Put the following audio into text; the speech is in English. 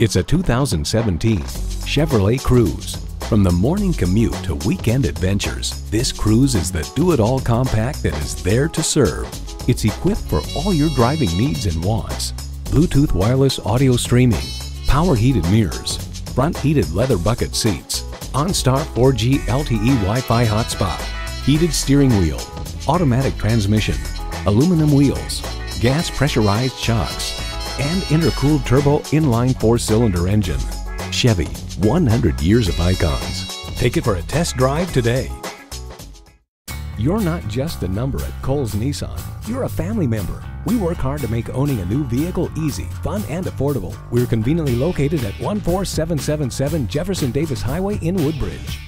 It's a 2017 Chevrolet Cruze. From the morning commute to weekend adventures, this Cruze is the do-it-all compact that is there to serve. It's equipped for all your driving needs and wants. Bluetooth wireless audio streaming, power heated mirrors, front heated leather bucket seats, OnStar 4G LTE Wi-Fi hotspot, heated steering wheel, automatic transmission, aluminum wheels, gas pressurized shocks, and intercooled turbo inline four-cylinder engine. Chevy, 100 years of icons. Take it for a test drive today. You're not just a number at Cowles Nissan. You're a family member. We work hard to make owning a new vehicle easy, fun, and affordable. We're conveniently located at 14777 Jefferson Davis Highway in Woodbridge.